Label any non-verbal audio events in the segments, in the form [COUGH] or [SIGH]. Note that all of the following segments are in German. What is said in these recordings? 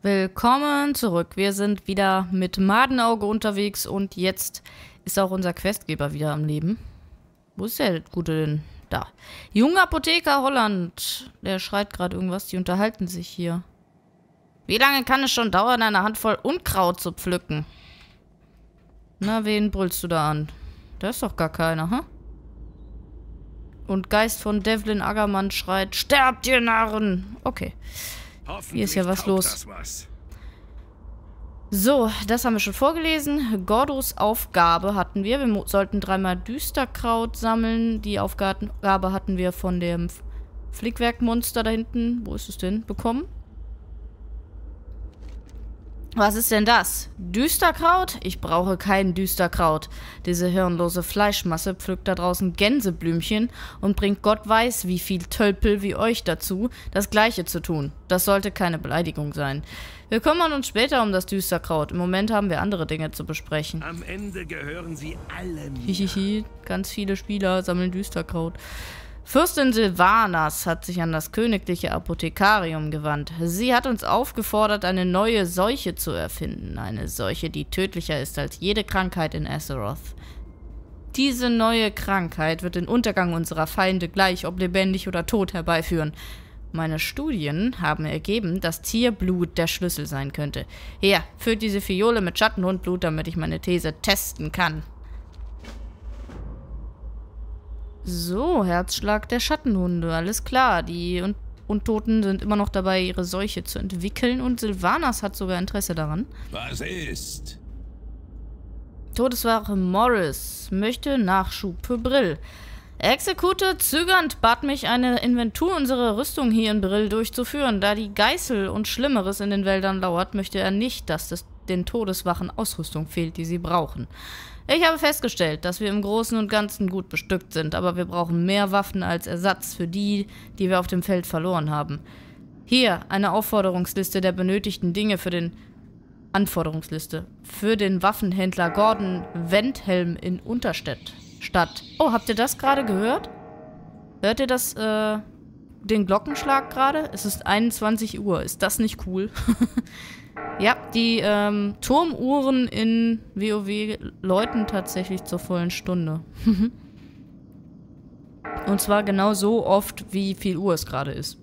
Willkommen zurück. Wir sind wieder mit Madenauge unterwegs und jetzt ist auch unser Questgeber wieder am Leben. Wo ist der Gute denn? Da. Junger Apotheker Holland. Der schreit gerade irgendwas. Die unterhalten sich hier. Wie lange kann es schon dauern, eine Handvoll Unkraut zu pflücken? Na, wen brüllst du da an? Da ist doch gar keiner, hm? Und Geist von Devlin Ackermann schreit, sterbt ihr Narren! Okay. Hier ist ja was los. Was. So, das haben wir schon vorgelesen. Gordos Aufgabe hatten wir. Wir sollten dreimal Düsterkraut sammeln. Die Aufgabe hatten wir von dem Flickwerkmonster da hinten. Wo ist es denn? Bekommen. Was ist denn das? Düsterkraut? Ich brauche kein Düsterkraut. Diese hirnlose Fleischmasse pflückt da draußen Gänseblümchen und bringt Gott weiß wie viel Tölpel wie euch dazu, das Gleiche zu tun. Das sollte keine Beleidigung sein. Wir kümmern uns später um das Düsterkraut. Im Moment haben wir andere Dinge zu besprechen. Am Ende gehören sie alle mir. Hihihi, ganz viele Spieler sammeln Düsterkraut. Fürstin Silvanas hat sich an das königliche Apothekarium gewandt. Sie hat uns aufgefordert, eine neue Seuche zu erfinden. Eine Seuche, die tödlicher ist als jede Krankheit in Azeroth. Diese neue Krankheit wird den Untergang unserer Feinde gleich, ob lebendig oder tot, herbeiführen. Meine Studien haben ergeben, dass Tierblut der Schlüssel sein könnte. Hier, füllt diese Fiole mit Schattenhundblut, damit ich meine These testen kann. So, Herzschlag der Schattenhunde. Alles klar. Die Un Untoten sind immer noch dabei, ihre Seuche zu entwickeln und Silvanas hat sogar Interesse daran. Was ist? Todeswache Morris möchte Nachschub für Brill. Exekutor zögernd bat mich, eine Inventur unserer Rüstung hier in Brill durchzuführen. Da die Geißel und Schlimmeres in den Wäldern lauert, möchte er nicht, dass es den Todeswachen Ausrüstung fehlt, die sie brauchen. Ich habe festgestellt, dass wir im Großen und Ganzen gut bestückt sind, aber wir brauchen mehr Waffen als Ersatz für die, die wir auf dem Feld verloren haben. Hier eine Aufforderungsliste der benötigten Dinge für den Anforderungsliste für den Waffenhändler Gordon Wendhelm in Unterstedt. Stadt. Oh, habt ihr das gerade gehört? Hört ihr das, äh, den Glockenschlag gerade? Es ist 21 Uhr. Ist das nicht cool? [LAUGHS] Ja, die ähm, Turmuhren in WoW läuten tatsächlich zur vollen Stunde. [LAUGHS] Und zwar genau so oft, wie viel Uhr es gerade ist.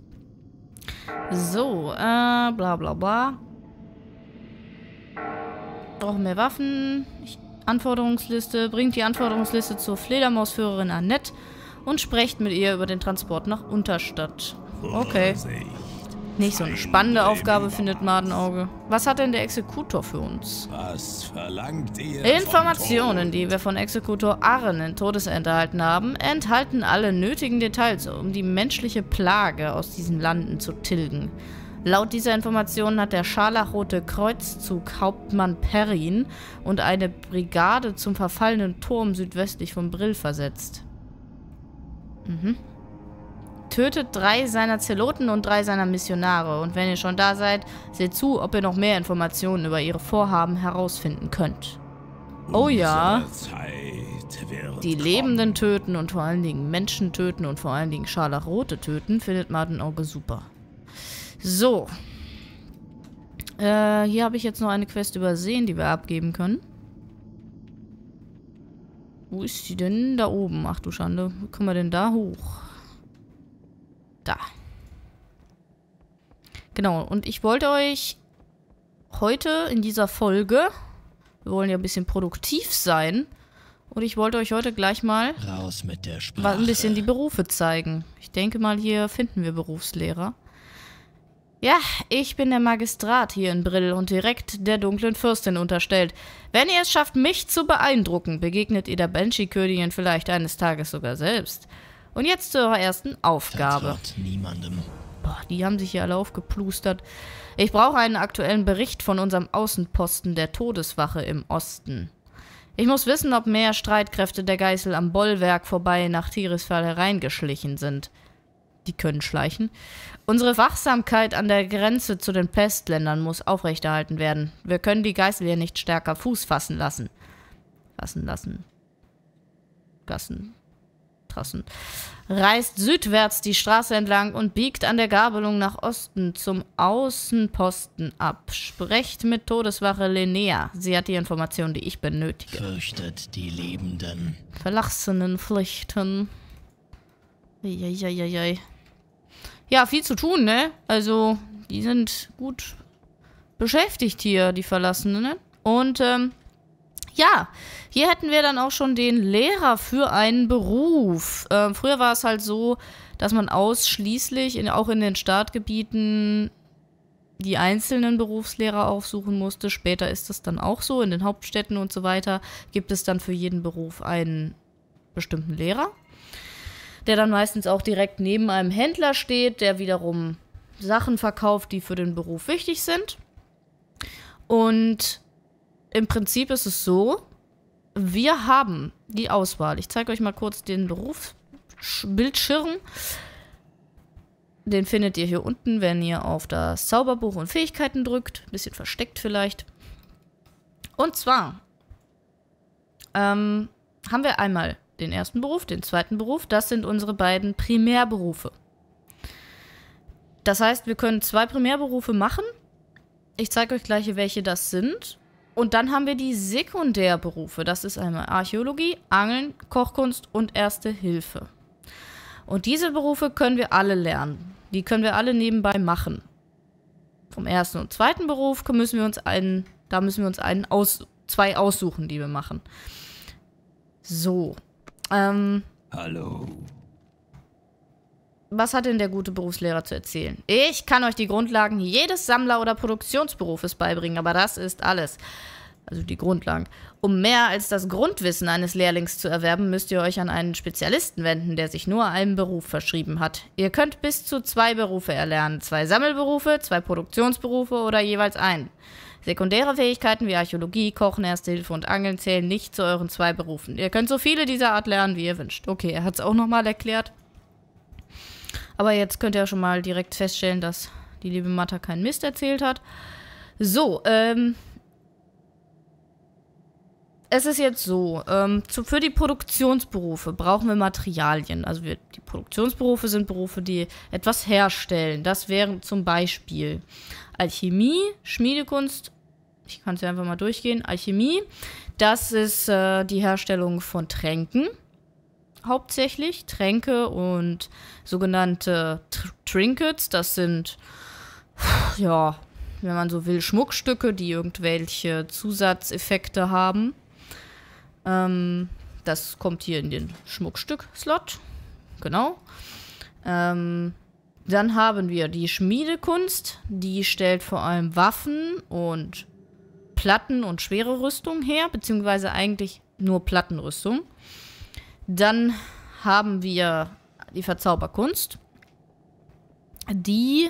So, äh, bla bla bla. Brauchen mehr Waffen. Ich, Anforderungsliste. Bringt die Anforderungsliste zur Fledermausführerin Annette und sprecht mit ihr über den Transport nach Unterstadt. Okay. Nicht so eine spannende Aufgabe, findet Madenauge. Was hat denn der Exekutor für uns? Was verlangt ihr? Informationen, die wir von Exekutor Arren in Todesend erhalten haben, enthalten alle nötigen Details, um die menschliche Plage aus diesen Landen zu tilgen. Laut dieser Informationen hat der scharlachrote Kreuzzug Hauptmann Perrin und eine Brigade zum verfallenen Turm südwestlich von Brill versetzt. Mhm. Tötet drei seiner Zeloten und drei seiner Missionare. Und wenn ihr schon da seid, seht zu, ob ihr noch mehr Informationen über ihre Vorhaben herausfinden könnt. Oh ja. Die Lebenden töten und vor allen Dingen Menschen töten und vor allen Dingen Scharlachrote töten, findet Martin super. So. Äh, hier habe ich jetzt noch eine Quest übersehen, die wir abgeben können. Wo ist die denn? Da oben. Ach du Schande. Wie kommen wir denn da hoch? Da. Genau, und ich wollte euch heute in dieser Folge, wir wollen ja ein bisschen produktiv sein, und ich wollte euch heute gleich mal Raus mit der Sprache. ein bisschen die Berufe zeigen. Ich denke mal, hier finden wir Berufslehrer. Ja, ich bin der Magistrat hier in Brill und direkt der dunklen Fürstin unterstellt. Wenn ihr es schafft, mich zu beeindrucken, begegnet ihr der Banshee-Königin vielleicht eines Tages sogar selbst. Und jetzt zu eurer ersten Aufgabe. niemandem. Boah, die haben sich hier alle aufgeplustert. Ich brauche einen aktuellen Bericht von unserem Außenposten der Todeswache im Osten. Ich muss wissen, ob mehr Streitkräfte der Geißel am Bollwerk vorbei nach Tirisfall hereingeschlichen sind. Die können schleichen. Unsere Wachsamkeit an der Grenze zu den Pestländern muss aufrechterhalten werden. Wir können die Geißel hier nicht stärker Fuß fassen lassen. Fassen lassen. Gassen passend. Reist südwärts die Straße entlang und biegt an der Gabelung nach Osten zum Außenposten ab. Sprecht mit Todeswache Linnea. Sie hat die Informationen, die ich benötige. Fürchtet die Lebenden. Verlassenen Pflichten. Eieieiei. Ja, viel zu tun, ne? Also, die sind gut beschäftigt hier, die Verlassenen. Ne? Und, ähm, ja, hier hätten wir dann auch schon den Lehrer für einen Beruf. Ähm, früher war es halt so, dass man ausschließlich, in, auch in den Startgebieten, die einzelnen Berufslehrer aufsuchen musste. Später ist es dann auch so. In den Hauptstädten und so weiter gibt es dann für jeden Beruf einen bestimmten Lehrer, der dann meistens auch direkt neben einem Händler steht, der wiederum Sachen verkauft, die für den Beruf wichtig sind. Und im Prinzip ist es so, wir haben die Auswahl. Ich zeige euch mal kurz den Berufsbildschirm. Den findet ihr hier unten, wenn ihr auf das Zauberbuch und Fähigkeiten drückt. Bisschen versteckt vielleicht. Und zwar ähm, haben wir einmal den ersten Beruf, den zweiten Beruf. Das sind unsere beiden Primärberufe. Das heißt, wir können zwei Primärberufe machen. Ich zeige euch gleich, welche das sind. Und dann haben wir die Sekundärberufe. Das ist einmal Archäologie, Angeln, Kochkunst und Erste Hilfe. Und diese Berufe können wir alle lernen. Die können wir alle nebenbei machen. Vom ersten und zweiten Beruf müssen wir uns einen, da müssen wir uns einen aus, zwei aussuchen, die wir machen. So. Ähm, Hallo. Was hat denn der gute Berufslehrer zu erzählen? Ich kann euch die Grundlagen jedes Sammler- oder Produktionsberufes beibringen, aber das ist alles. Also die Grundlagen. Um mehr als das Grundwissen eines Lehrlings zu erwerben, müsst ihr euch an einen Spezialisten wenden, der sich nur einem Beruf verschrieben hat. Ihr könnt bis zu zwei Berufe erlernen. Zwei Sammelberufe, zwei Produktionsberufe oder jeweils einen. Sekundäre Fähigkeiten wie Archäologie, Kochen, Erste Hilfe und Angeln zählen nicht zu euren zwei Berufen. Ihr könnt so viele dieser Art lernen, wie ihr wünscht. Okay, er hat es auch nochmal erklärt. Aber jetzt könnt ihr schon mal direkt feststellen, dass die liebe Matta keinen Mist erzählt hat. So, ähm. Es ist jetzt so, ähm, zu, für die Produktionsberufe brauchen wir Materialien. Also wir, die Produktionsberufe sind Berufe, die etwas herstellen. Das wären zum Beispiel Alchemie, Schmiedekunst. Ich kann es ja einfach mal durchgehen. Alchemie, das ist äh, die Herstellung von Tränken hauptsächlich. Tränke und sogenannte Tr Trinkets. Das sind, ja, wenn man so will, Schmuckstücke, die irgendwelche Zusatzeffekte haben. Ähm, das kommt hier in den Schmuckstück-Slot. Genau. Ähm, dann haben wir die Schmiedekunst. Die stellt vor allem Waffen und Platten und schwere Rüstung her, beziehungsweise eigentlich nur Plattenrüstung. Dann haben wir die Verzauberkunst. Die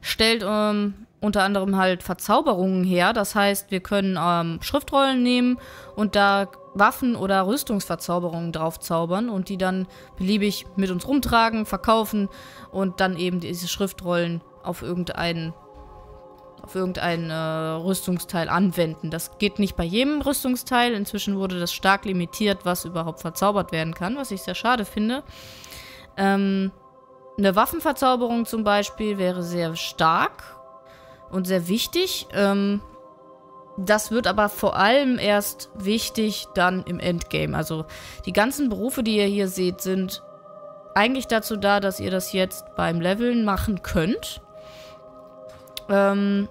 stellt ähm, unter anderem halt Verzauberungen her. Das heißt, wir können ähm, Schriftrollen nehmen und da Waffen oder Rüstungsverzauberungen drauf zaubern und die dann beliebig mit uns rumtragen, verkaufen und dann eben diese Schriftrollen auf irgendeinen auf irgendein äh, Rüstungsteil anwenden. Das geht nicht bei jedem Rüstungsteil. Inzwischen wurde das stark limitiert, was überhaupt verzaubert werden kann, was ich sehr schade finde. Ähm, eine Waffenverzauberung zum Beispiel wäre sehr stark und sehr wichtig. Ähm, das wird aber vor allem erst wichtig dann im Endgame. Also die ganzen Berufe, die ihr hier seht, sind eigentlich dazu da, dass ihr das jetzt beim Leveln machen könnt. Ähm,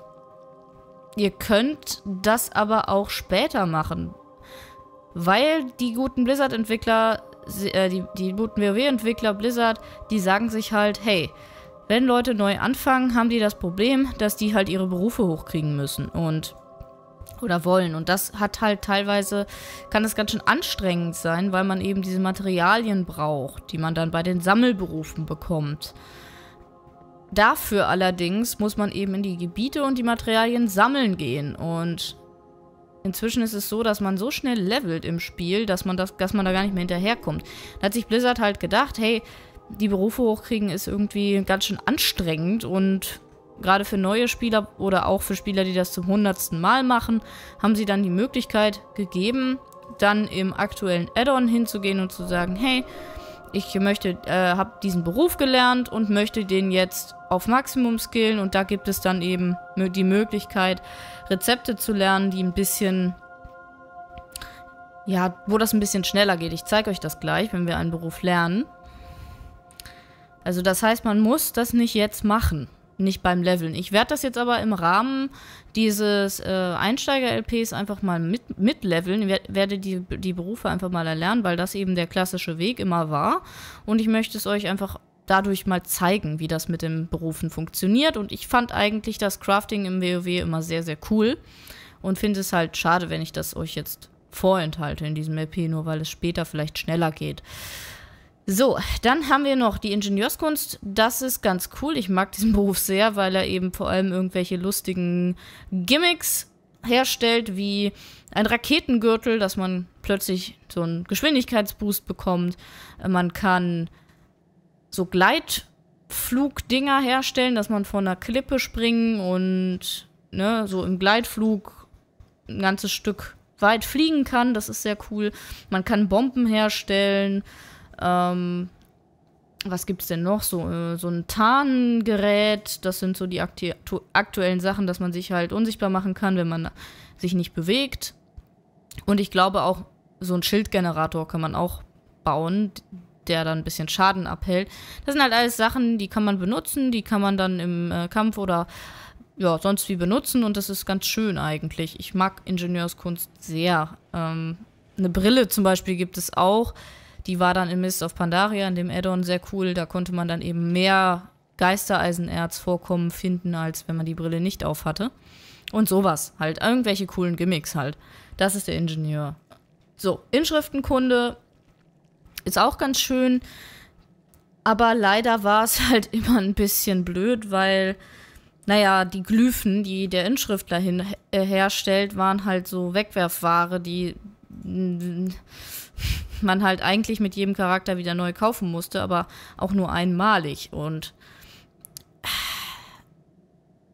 Ihr könnt das aber auch später machen. Weil die guten Blizzard-Entwickler, äh, die, die guten WoW-Entwickler Blizzard, die sagen sich halt, hey, wenn Leute neu anfangen, haben die das Problem, dass die halt ihre Berufe hochkriegen müssen und oder wollen. Und das hat halt teilweise, kann es ganz schön anstrengend sein, weil man eben diese Materialien braucht, die man dann bei den Sammelberufen bekommt. Dafür allerdings muss man eben in die Gebiete und die Materialien sammeln gehen. Und inzwischen ist es so, dass man so schnell levelt im Spiel, dass man, das, dass man da gar nicht mehr hinterherkommt. Da hat sich Blizzard halt gedacht, hey, die Berufe hochkriegen ist irgendwie ganz schön anstrengend und gerade für neue Spieler oder auch für Spieler, die das zum hundertsten Mal machen, haben sie dann die Möglichkeit gegeben, dann im aktuellen Add-on hinzugehen und zu sagen, hey, ich möchte, äh, habe diesen Beruf gelernt und möchte den jetzt auf Maximum skillen und da gibt es dann eben die Möglichkeit, Rezepte zu lernen, die ein bisschen, ja, wo das ein bisschen schneller geht. Ich zeige euch das gleich, wenn wir einen Beruf lernen. Also das heißt, man muss das nicht jetzt machen nicht beim Leveln. Ich werde das jetzt aber im Rahmen dieses äh, Einsteiger-LPs einfach mal mit, mitleveln. Ich werde die, die Berufe einfach mal erlernen, weil das eben der klassische Weg immer war. Und ich möchte es euch einfach dadurch mal zeigen, wie das mit den Berufen funktioniert. Und ich fand eigentlich das Crafting im WoW immer sehr, sehr cool. Und finde es halt schade, wenn ich das euch jetzt vorenthalte in diesem LP, nur weil es später vielleicht schneller geht. So, dann haben wir noch die Ingenieurskunst. Das ist ganz cool. Ich mag diesen [LAUGHS] Beruf sehr, weil er eben vor allem irgendwelche lustigen Gimmicks herstellt, wie ein Raketengürtel, dass man plötzlich so einen Geschwindigkeitsboost bekommt. Man kann so Gleitflugdinger herstellen, dass man von einer Klippe springen und ne, so im Gleitflug ein ganzes Stück weit fliegen kann. Das ist sehr cool. Man kann Bomben herstellen. Ähm, was es denn noch? So, äh, so ein Tarngerät, das sind so die aktu aktuellen Sachen, dass man sich halt unsichtbar machen kann, wenn man sich nicht bewegt. Und ich glaube auch, so ein Schildgenerator kann man auch bauen, der dann ein bisschen Schaden abhält. Das sind halt alles Sachen, die kann man benutzen, die kann man dann im äh, Kampf oder ja, sonst wie benutzen und das ist ganz schön eigentlich. Ich mag Ingenieurskunst sehr. Ähm, eine Brille zum Beispiel gibt es auch die war dann in Mist of Pandaria, in dem Addon, sehr cool. Da konnte man dann eben mehr Geistereisenerz vorkommen finden, als wenn man die Brille nicht auf hatte. Und sowas halt. Irgendwelche coolen Gimmicks halt. Das ist der Ingenieur. So, Inschriftenkunde ist auch ganz schön. Aber leider war es [LAUGHS] halt immer ein bisschen blöd, weil, naja, die Glyphen, die der Inschriftler hin, herstellt, waren halt so Wegwerfware, die man halt eigentlich mit jedem Charakter wieder neu kaufen musste, aber auch nur einmalig. Und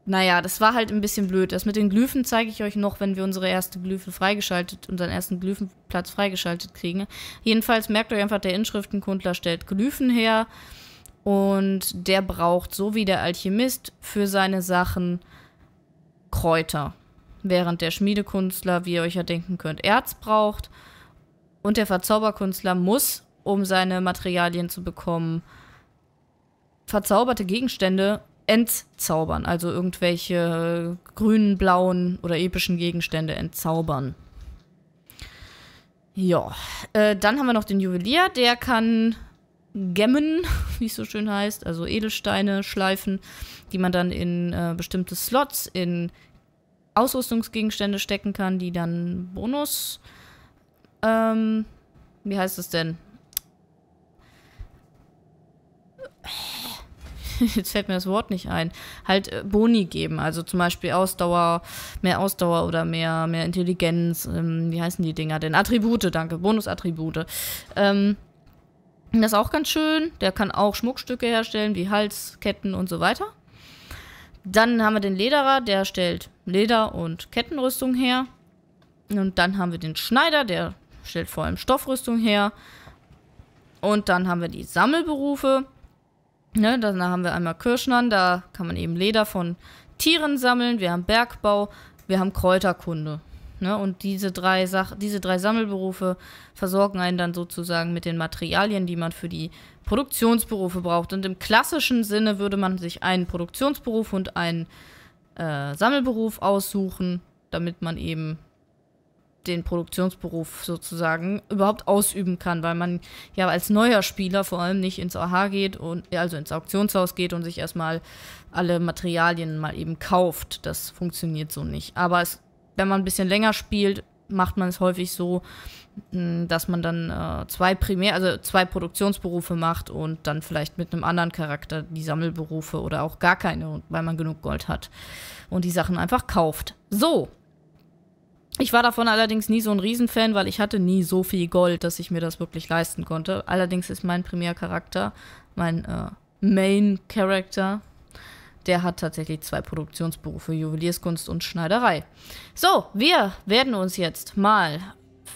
naja, das war halt ein bisschen blöd. Das mit den Glyphen zeige ich euch noch, wenn wir unsere erste Glyphe freigeschaltet, unseren ersten Glyphenplatz freigeschaltet kriegen. Jedenfalls merkt euch einfach, der Inschriftenkundler stellt Glyphen her und der braucht, so wie der Alchemist, für seine Sachen Kräuter. Während der Schmiedekünstler, wie ihr euch ja denken könnt, Erz braucht und der Verzauberkünstler muss, um seine Materialien zu bekommen, verzauberte Gegenstände entzaubern. Also irgendwelche grünen, blauen oder epischen Gegenstände entzaubern. Ja, äh, dann haben wir noch den Juwelier, der kann Gemmen, [LAUGHS] wie es so schön heißt, also Edelsteine schleifen, die man dann in äh, bestimmte Slots, in Ausrüstungsgegenstände stecken kann, die dann Bonus ähm, wie heißt es denn? [LAUGHS] Jetzt fällt mir das Wort nicht ein. Halt äh, Boni geben, also zum Beispiel Ausdauer, mehr Ausdauer oder mehr, mehr Intelligenz. Ähm, wie heißen die Dinger denn? Attribute, danke. Bonusattribute. Ähm, das ist auch ganz schön. Der kann auch Schmuckstücke herstellen, wie Halsketten und so weiter. Dann haben wir den Lederer, der stellt Leder- und Kettenrüstung her. Und dann haben wir den Schneider, der stellt vor allem Stoffrüstung her. Und dann haben wir die Sammelberufe. Ne, dann haben wir einmal Kirschnern, da kann man eben Leder von Tieren sammeln. Wir haben Bergbau, wir haben Kräuterkunde. Ne, und diese drei, Sach diese drei Sammelberufe versorgen einen dann sozusagen mit den Materialien, die man für die Produktionsberufe braucht. Und im klassischen Sinne würde man sich einen Produktionsberuf und einen äh, Sammelberuf aussuchen, damit man eben den Produktionsberuf sozusagen überhaupt ausüben kann, weil man ja als neuer Spieler vor allem nicht ins AH geht und also ins Auktionshaus geht und sich erstmal alle Materialien mal eben kauft. Das funktioniert so nicht. Aber es, wenn man ein bisschen länger spielt, macht man es häufig so, hm, dass man dann äh, zwei Primär, also zwei Produktionsberufe macht und dann vielleicht mit einem anderen Charakter die Sammelberufe oder auch gar keine, weil man genug Gold hat und die Sachen einfach kauft. So, ich war davon allerdings nie so ein Riesenfan, weil ich hatte nie so viel Gold, dass ich mir das wirklich leisten konnte. Allerdings ist mein Primärcharakter, mein äh, Main-Character, der hat tatsächlich zwei Produktionsberufe, Juwelierskunst und Schneiderei. So, wir werden uns jetzt mal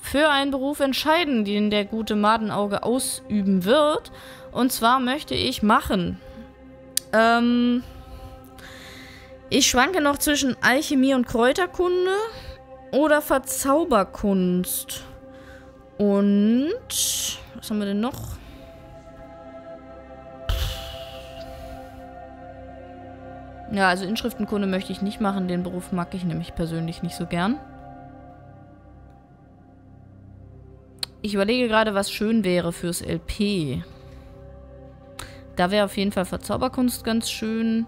für einen Beruf entscheiden, den der gute Madenauge ausüben wird. Und zwar möchte ich machen. Ähm, ich schwanke noch zwischen Alchemie und Kräuterkunde oder Verzauberkunst. Und was haben wir denn noch? Ja, also Inschriftenkunde möchte ich nicht machen. Den Beruf mag ich nämlich persönlich nicht so gern. Ich überlege gerade, was schön wäre fürs LP. Da wäre auf jeden Fall Verzauberkunst ganz schön.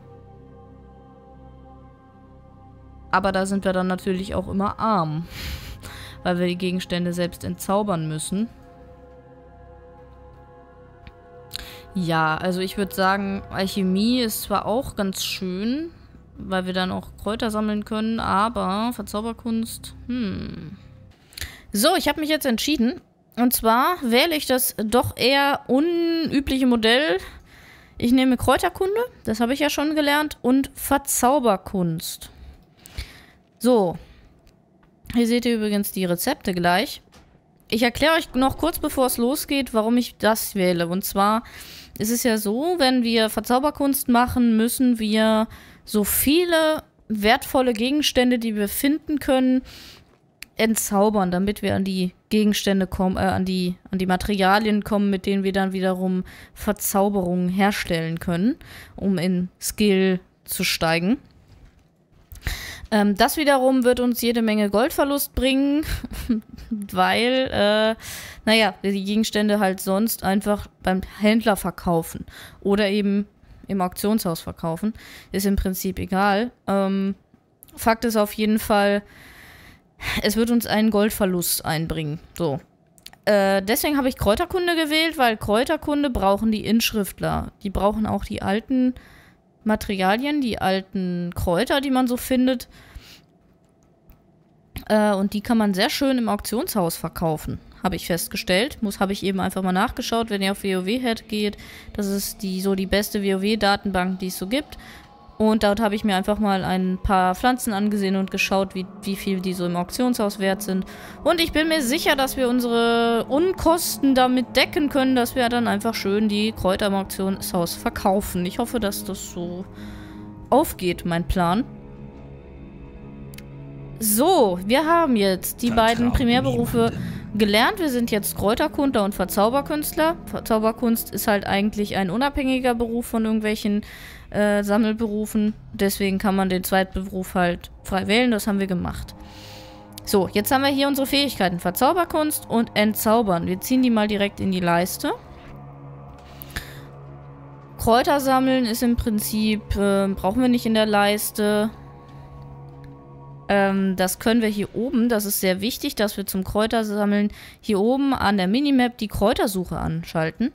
Aber da sind wir dann natürlich auch immer arm. [LAUGHS] Weil wir die Gegenstände selbst entzaubern müssen. Ja, also ich würde sagen, Alchemie ist zwar auch ganz schön, weil wir dann auch Kräuter sammeln können, aber Verzauberkunst, hm. So, ich habe mich jetzt entschieden. Und zwar wähle ich das doch eher unübliche Modell. Ich nehme Kräuterkunde, das habe ich ja schon gelernt, und Verzauberkunst. So. Hier seht ihr übrigens die Rezepte gleich. Ich erkläre euch noch kurz, bevor es losgeht, warum ich das wähle. Und zwar ist es ja so, wenn wir Verzauberkunst machen, müssen wir so viele wertvolle Gegenstände, die wir finden können, entzaubern, damit wir an die Gegenstände kommen, äh, an die, an die Materialien kommen, mit denen wir dann wiederum Verzauberungen herstellen können, um in Skill zu steigen. Ähm, das wiederum wird uns jede Menge Goldverlust bringen, [LAUGHS] weil, äh, naja, wir die Gegenstände halt sonst einfach beim Händler verkaufen oder eben im Auktionshaus verkaufen. Ist im Prinzip egal. Ähm, Fakt ist auf jeden Fall, es wird uns einen Goldverlust einbringen. So. Äh, deswegen habe ich Kräuterkunde gewählt, weil Kräuterkunde brauchen die Inschriftler. Die brauchen auch die alten Materialien, die alten Kräuter, die man so findet. Äh, und die kann man sehr schön im Auktionshaus verkaufen, habe ich festgestellt. Muss habe ich eben einfach mal nachgeschaut, wenn ihr auf WoW-Head geht. Das ist die so die beste WoW-Datenbank, die es so gibt. Und dort habe ich mir einfach mal ein paar Pflanzen angesehen und geschaut, wie, wie viel die so im Auktionshaus wert sind. Und ich bin mir sicher, dass wir unsere Unkosten damit decken können, dass wir dann einfach schön die Kräuter im Auktionshaus verkaufen. Ich hoffe, dass das so aufgeht, mein Plan. So, wir haben jetzt die beiden Primärberufe gelernt. Wir sind jetzt Kräuterkundler und Verzauberkünstler. Verzauberkunst ist halt eigentlich ein unabhängiger Beruf von irgendwelchen äh, Sammelberufen. Deswegen kann man den Zweitberuf halt frei wählen. Das haben wir gemacht. So, jetzt haben wir hier unsere Fähigkeiten. Verzauberkunst und Entzaubern. Wir ziehen die mal direkt in die Leiste. Kräuter sammeln ist im Prinzip, äh, brauchen wir nicht in der Leiste. Ähm, das können wir hier oben, das ist sehr wichtig, dass wir zum Kräutersammeln hier oben an der Minimap die Kräutersuche anschalten.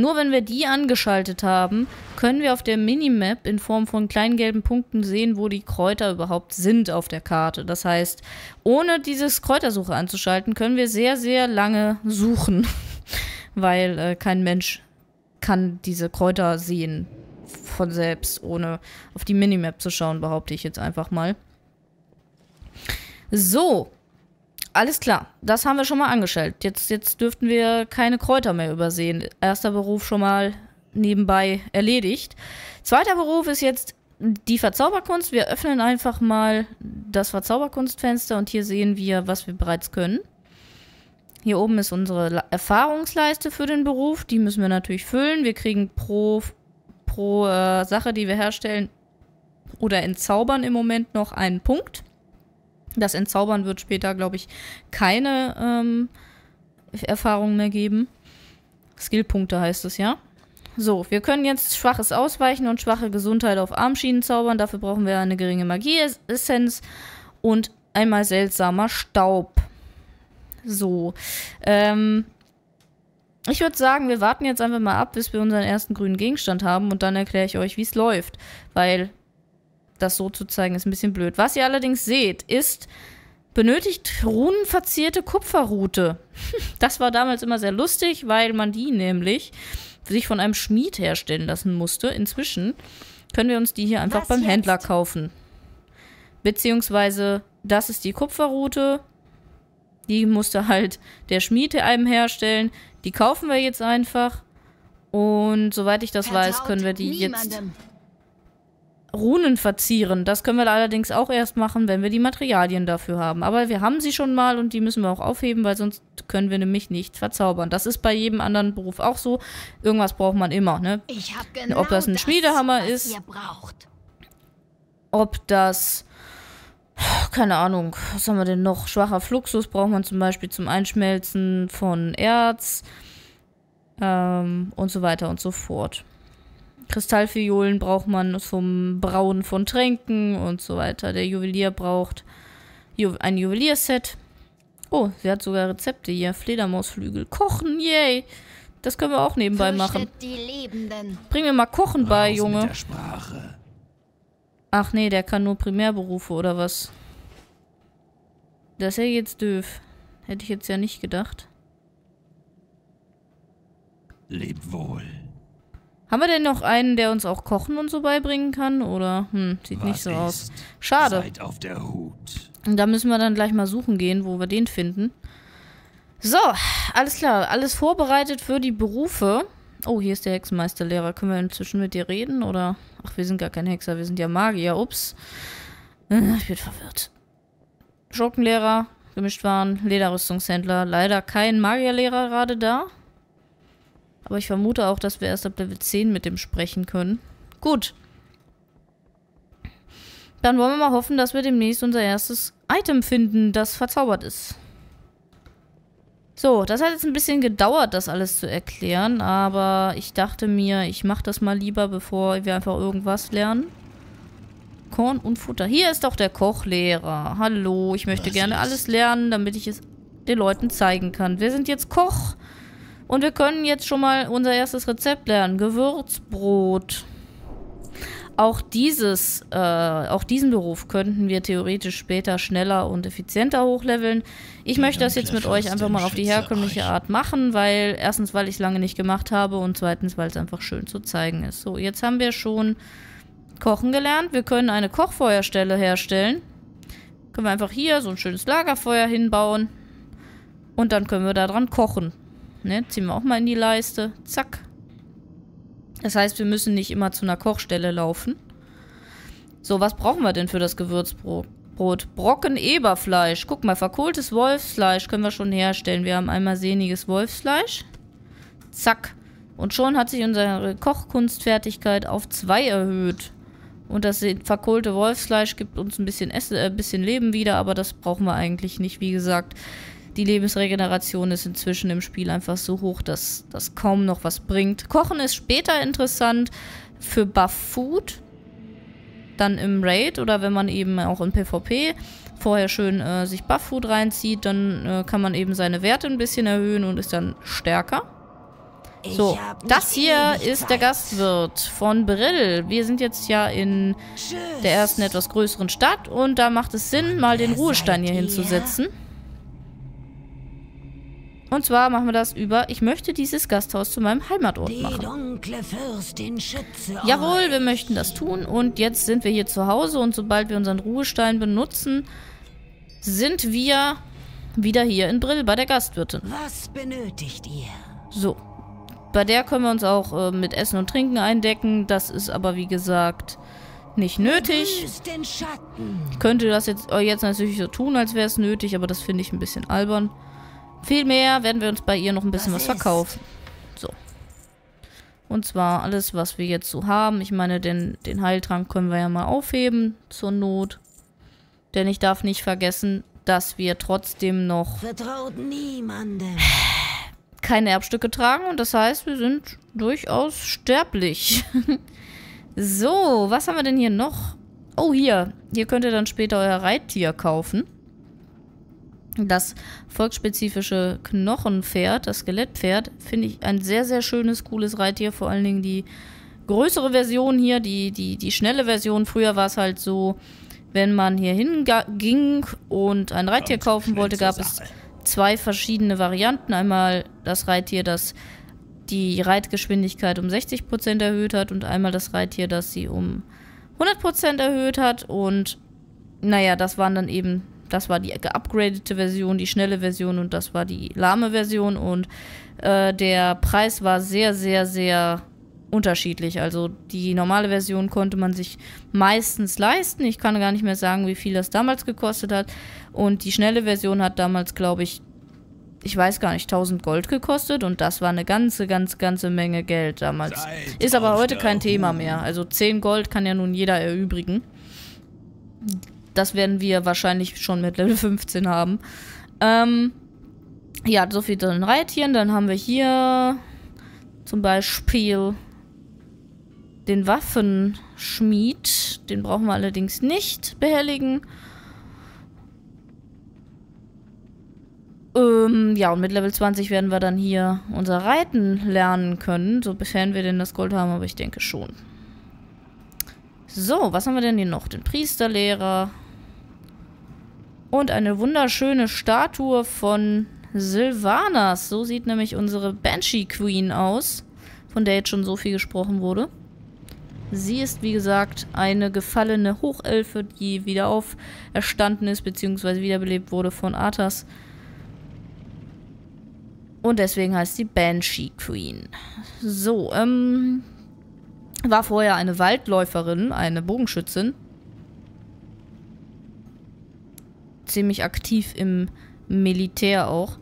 Nur wenn wir die angeschaltet haben, können wir auf der Minimap in Form von kleinen gelben Punkten sehen, wo die Kräuter überhaupt sind auf der Karte. Das heißt, ohne dieses Kräutersuche anzuschalten, können wir sehr, sehr lange suchen, [LAUGHS] weil äh, kein Mensch kann diese Kräuter sehen von selbst, ohne auf die Minimap zu schauen, behaupte ich jetzt einfach mal. So. Alles klar. Das haben wir schon mal angestellt. Jetzt, jetzt dürften wir keine Kräuter mehr übersehen. Erster Beruf schon mal nebenbei erledigt. Zweiter Beruf ist jetzt die Verzauberkunst. Wir öffnen einfach mal das Verzauberkunstfenster und hier sehen wir, was wir bereits können. Hier oben ist unsere Erfahrungsleiste für den Beruf. Die müssen wir natürlich füllen. Wir kriegen pro, pro äh, Sache, die wir herstellen oder entzaubern im Moment noch einen Punkt. Das Entzaubern wird später, glaube ich, keine ähm, Erfahrung mehr geben. Skillpunkte heißt es ja. So, wir können jetzt schwaches Ausweichen und schwache Gesundheit auf Armschienen zaubern. Dafür brauchen wir eine geringe Magieessenz und einmal seltsamer Staub. So, ähm, ich würde sagen, wir warten jetzt einfach mal ab, bis wir unseren ersten grünen Gegenstand haben und dann erkläre ich euch, wie es läuft. Weil das so zu zeigen, ist ein bisschen blöd. Was ihr allerdings seht, ist benötigt runenverzierte Kupferrute. [LAUGHS] Das war damals immer sehr lustig, weil man die nämlich sich von einem Schmied herstellen lassen musste. Inzwischen können wir uns die hier einfach Was beim jetzt? Händler kaufen. Beziehungsweise, das ist die Kupferrute. Die musste halt der Schmiede einem herstellen. Die kaufen wir jetzt einfach. Und soweit ich das Vertraut weiß, können wir die jetzt niemandem. Runen verzieren. Das können wir allerdings auch erst machen, wenn wir die Materialien dafür haben. Aber wir haben sie schon mal und die müssen wir auch aufheben, weil sonst können wir nämlich nicht verzaubern. Das ist bei jedem anderen Beruf auch so. Irgendwas braucht man immer, ne? Ich hab genau Ob das ein Schmiedehammer was ist. Ob das, keine Ahnung, was haben wir denn noch? Schwacher Fluxus braucht man zum Beispiel zum Einschmelzen von Erz ähm, und so weiter und so fort. Kristallfiolen braucht man zum Brauen von Tränken und so weiter. Der Juwelier braucht Ju ein Juwelierset. Oh, sie hat sogar Rezepte hier. Fledermausflügel. Kochen, yay! Das können wir auch nebenbei machen. Bring mir mal Kochen bei, Junge. Ach nee, der kann nur Primärberufe oder was? Das ist ja jetzt doof. Hätte ich jetzt ja nicht gedacht. Leb wohl. Haben wir denn noch einen, der uns auch Kochen und so beibringen kann? Oder? Hm, sieht nicht Was so aus. ist? Schade. Seid auf der Hut. Und da müssen wir dann gleich mal suchen gehen, wo wir den finden. So, alles klar. Alles vorbereitet für die Berufe. Oh, hier ist der Hexenmeisterlehrer. Können wir inzwischen mit dir reden? Oder? Ach, wir sind gar kein Hexer, wir sind ja Magier. Ups. Äh, Ich bin verwirrt. Schurkenlehrer, Gemischtwaren, Lederrüstungshändler. Leider kein Magierlehrer gerade da. Aber ich vermute auch, dass wir erst ab Level 10 mit dem sprechen können. Gut. Dann wollen wir mal hoffen, dass wir demnächst unser erstes Item finden, das verzaubert ist. So, das hat jetzt ein bisschen gedauert, das alles zu erklären, aber ich dachte mir, ich mache das mal lieber, bevor wir einfach irgendwas lernen. Korn und Futter. Hier ist doch der Kochlehrer. Hallo, ich möchte Was gerne ist? alles lernen, damit ich es den Leuten zeigen kann. Wir sind jetzt Koch und wir können jetzt schon mal unser erstes Rezept lernen. Gewürzbrot. Auch dieses, äh, auch diesen Beruf könnten wir theoretisch später schneller und effizienter hochleveln. Ich Die möchte das jetzt mit euch einfach mal auf die herkömmliche. Art machen, weil erstens, weil ich es lange nicht gemacht habe und zweitens, weil es einfach schön zu zeigen ist. So, jetzt haben wir schon Kochen gelernt. Wir können eine Kochfeuerstelle herstellen. Können wir einfach hier so ein schönes Lagerfeuer hinbauen. Und dann können wir da dran kochen. Ne, ziehen wir auch mal in die Leiste. Zack. Das heißt, wir müssen nicht immer zu einer Kochstelle laufen. So, was brauchen wir denn für das Gewürzbrot? Brot. Brocken Eberfleisch. Guck mal, verkohltes Wolfsfleisch können wir schon herstellen. Wir haben einmal sehniges Wolfsfleisch. Zack. Und schon hat sich unsere Kochkunstfertigkeit auf 2 erhöht. Und das verkohlte Wolfsfleisch gibt uns ein bisschen, Esse, äh, bisschen Leben wieder, aber das brauchen wir eigentlich nicht. Wie gesagt, die Lebensregeneration ist inzwischen im Spiel einfach so hoch, dass das kaum noch was bringt. Kochen ist später interessant für Buff Food, dann im Raid oder wenn man eben auch im PvP vorher schön äh, sich Buff Food reinzieht, dann äh, kann man eben seine Werte ein bisschen erhöhen und ist dann stärker. So, das hier ist der. Gastwirt von Brill. Wir sind jetzt ja in der ersten etwas größeren Stadt und da macht es Sinn, mal den Ruhestein hier hinzusetzen. Und zwar machen wir das über, ich möchte dieses Gasthaus zu meinem Heimatort Die machen. dunkle Fürstin schütze Jawohl, wir möchten das tun und jetzt sind wir hier zu Hause und sobald wir unseren Ruhestein benutzen, sind wir wieder hier in Brill bei der Gastwirtin. Was benötigt ihr? So. Bei der können wir uns auch äh, mit Essen und Trinken eindecken. Das ist aber, wie gesagt, nicht nötig. Ich könnte das jetzt, äh, jetzt natürlich so tun, als wäre es nötig, aber das finde ich ein bisschen albern. Vielmehr werden wir uns bei ihr noch ein bisschen was, Was verkaufen. So. Und zwar alles, was wir jetzt so haben. Ich meine, den, den Heiltrank können wir ja mal aufheben, zur Not. Denn ich darf nicht vergessen, dass wir trotzdem noch Vertraut niemandem. keine Erbstücke tragen und das heißt, wir sind durchaus sterblich. [LAUGHS] so, was haben wir denn hier noch? Oh, hier. Hier könnt ihr dann später euer Reittier kaufen. Das volksspezifische Knochenpferd, das Skelettpferd, finde ich ein sehr, sehr schönes, cooles Reittier. Vor allen Dingen die größere Version hier, die, die, die schnelle Version. Früher war es halt so, wenn man hier hinging und ein Reittier kaufen wollte, gab es zwei verschiedene Varianten. Einmal das Reittier, das die Reitgeschwindigkeit um 60% erhöht hat und einmal das Reittier, das sie um 100% erhöht hat. Und naja, das waren dann eben das war die geupgradete Version, die schnelle Version und das war die lahme Version. Und äh, der Preis war sehr, sehr, sehr unterschiedlich. Also die normale Version konnte man sich meistens leisten. Ich kann gar nicht mehr sagen, wie viel das damals gekostet hat. Und die schnelle Version hat damals, glaube ich, ich weiß gar nicht, 1000 Gold gekostet und das war eine ganze, ganz, ganze Menge Geld damals. Seid Ist aber heute kein Thema mehr. Also 10 Gold kann ja nun jeder erübrigen. Das werden wir wahrscheinlich schon mit Level 15 haben. Ähm, ja, so viel zu den Reittieren. Dann haben wir hier zum Beispiel den Waffenschmied. Den brauchen wir allerdings nicht behelligen. Ähm, ja, und mit Level 20 werden wir dann hier unser Reiten lernen können, sofern wir denn das Gold haben, aber ich denke schon. So, was haben wir denn hier noch? Den Priesterlehrer. Und eine wunderschöne Statue von Sylvanas. So sieht nämlich unsere Banshee Queen aus, von der jetzt schon so viel gesprochen wurde. Sie ist, wie gesagt, eine gefallene Hochelfe, die wieder auferstanden ist, beziehungsweise wiederbelebt wurde von Arthas. Und deswegen heißt sie Banshee Queen. So, ähm. War vorher eine Waldläuferin, eine Bogenschützin. Ziemlich aktiv im Militär auch.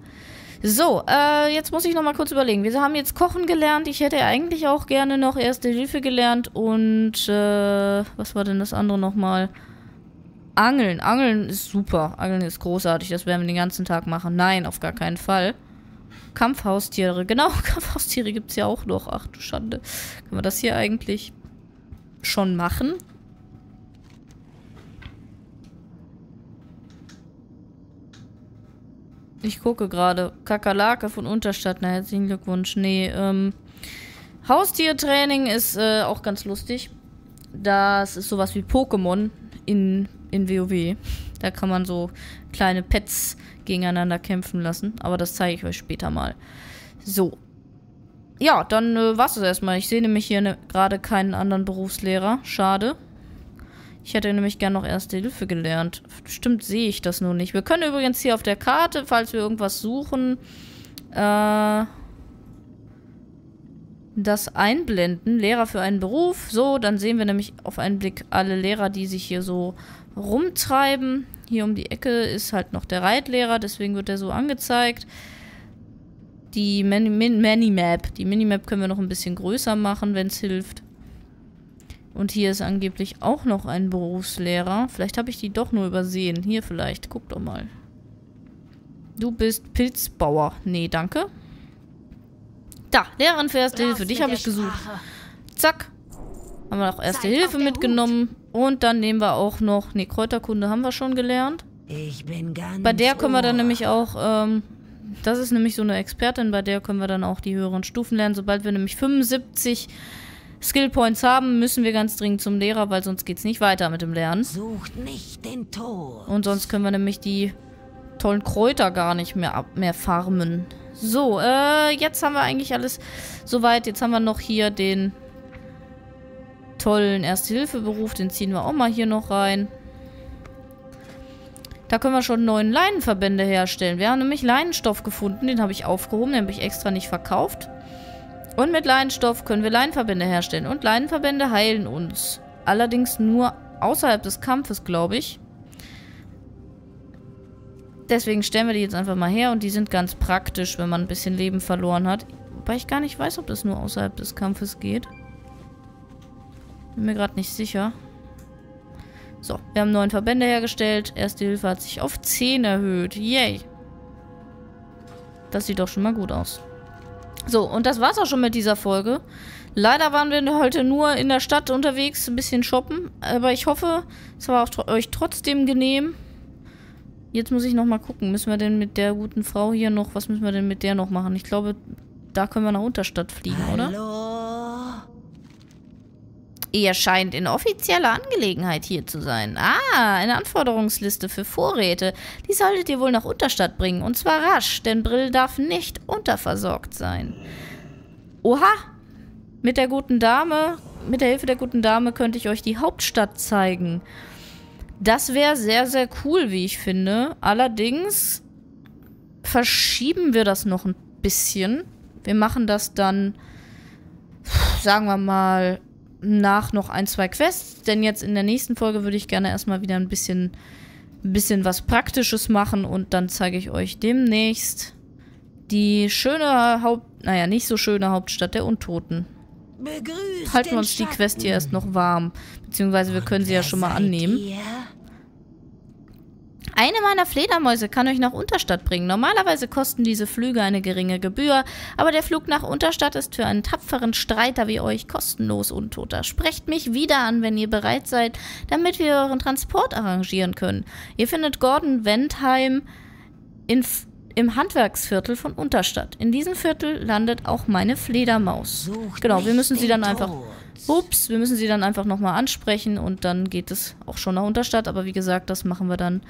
So, äh, jetzt muss ich nochmal kurz überlegen. Wir haben jetzt Kochen gelernt. Ich hätte eigentlich auch gerne noch Erste Hilfe gelernt und, äh, was war denn das andere nochmal? Angeln. Angeln ist super. Angeln ist großartig. Das werden wir den ganzen Tag machen. Nein, auf gar keinen Fall. Kampfhaustiere. [LAUGHS] Genau, Kampfhaustiere gibt es ja auch noch. Ach du Schande. Können wir das hier eigentlich schon machen? Ich gucke gerade. Kakerlake von Unterstadt. Na, herzlichen Glückwunsch. Nee, ähm. Haustiertraining ist äh, auch ganz lustig. Das ist sowas wie Pokémon in, in WoW. Da kann man so kleine Pets gegeneinander kämpfen lassen. Aber das zeige ich euch später mal. So. Ja, dann äh, war's das erstmal. Ich sehe nämlich hier ne, gerade keinen anderen Berufslehrer. Schade. Ich hätte nämlich gern noch Erste Hilfe gelernt. Stimmt, sehe ich das nur nicht. Wir können übrigens hier auf der Karte, falls wir irgendwas suchen, äh, das einblenden. Lehrer für einen Beruf. So, dann sehen wir nämlich auf einen Blick alle Lehrer, die sich hier so rumtreiben. Hier um die Ecke ist halt noch der Reitlehrer, deswegen wird er so angezeigt. Die Mani- Min- Minimap. Die Minimap können wir noch ein bisschen größer machen, wenn es hilft. Und hier ist angeblich auch noch ein Berufslehrer. Vielleicht habe ich die doch nur übersehen. Hier vielleicht. Guck doch mal. Du bist Pilzbauer. Nee, danke. Da, Lehrerin für Erste Hilfe. Dich habe ich gesucht. Zack. Haben wir auch Erste Seid Hilfe mitgenommen. Und dann nehmen wir auch noch... Nee, Kräuterkunde haben wir schon gelernt. Ich bin ganz Bei der können wir dann nämlich auch, ähm, das ist nämlich so eine Expertin, bei der können wir dann auch die höheren Stufen lernen. Sobald wir nämlich 75 Skill Points haben, müssen wir ganz dringend zum Lehrer, weil sonst geht's nicht weiter mit dem Lernen. Sucht nicht den Tod. Und sonst können wir nämlich die tollen Kräuter gar nicht mehr, ab, mehr farmen. So, äh, jetzt haben wir eigentlich alles soweit. Jetzt haben wir noch hier den tollen Erste-Hilfe-Beruf. Den ziehen wir auch mal hier noch rein. Da können wir schon neuen Leinenverbände herstellen. Wir haben nämlich Leinenstoff gefunden. Den habe ich aufgehoben. Den habe ich extra nicht verkauft. Und mit Leinenstoff können wir Leinenverbände herstellen. Und Leinenverbände heilen uns. Allerdings nur außerhalb des Kampfes, glaube ich. Deswegen stellen wir die jetzt einfach mal her und die sind ganz praktisch, wenn man ein bisschen Leben verloren hat. Wobei ich gar nicht weiß, ob das nur außerhalb des Kampfes geht. Bin mir gerade nicht sicher. So, wir haben neun Verbände hergestellt. Erste Hilfe hat sich auf 10 erhöht. Yay. Das sieht doch schon mal gut aus. So, und das war's auch schon mit dieser Folge. Leider waren wir heute nur in der Stadt unterwegs, ein bisschen shoppen. Aber ich hoffe, es war tro euch trotzdem genehm. Jetzt muss ich noch mal gucken. Müssen wir denn mit der guten Frau hier noch, was müssen wir denn mit der noch machen? Ich glaube, da können wir nach Unterstadt fliegen, oder? Ihr scheint in offizieller Angelegenheit hier zu sein. Ah, eine Anforderungsliste für Vorräte. Die solltet ihr wohl nach Unterstadt bringen. Und zwar rasch, denn Brill darf nicht unterversorgt sein. Oha! Mit der guten Dame, mit der Hilfe der guten Dame könnte ich euch die Hauptstadt zeigen. Das wäre sehr, sehr cool, wie ich finde. Allerdings verschieben wir das noch ein bisschen. Wir machen das dann, sagen wir mal, nach noch ein, zwei Quests. Denn jetzt in der nächsten Folge würde ich gerne erstmal wieder ein bisschen, ein bisschen was Praktisches machen. Und dann zeige ich euch demnächst die schöne Haupt... Naja, nicht so schöne Hauptstadt der Untoten. Begrüßt Halten wir uns die. Quest hier erst noch warm. Beziehungsweise wir können sie ja schon mal annehmen. ihr? Eine meiner Fledermäuse kann euch nach Unterstadt bringen. Normalerweise kosten diese Flüge eine geringe Gebühr, aber der Flug nach Unterstadt ist für einen tapferen Streiter wie euch kostenlos, Untoter. Sprecht mich wieder an, wenn ihr bereit seid, damit wir euren Transport arrangieren können. Ihr findet Gordon Wendheim in, im Handwerksviertel von Unterstadt. In diesem Viertel landet auch meine Fledermaus. Sucht genau, wir müssen sie dann einfach... Tod. Ups, wir müssen sie dann einfach nochmal ansprechen und dann geht es auch schon nach Unterstadt. Aber wie gesagt, das machen wir dann,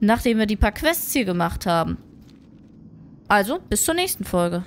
nachdem wir die paar Quests hier gemacht haben. Also, bis zur nächsten Folge.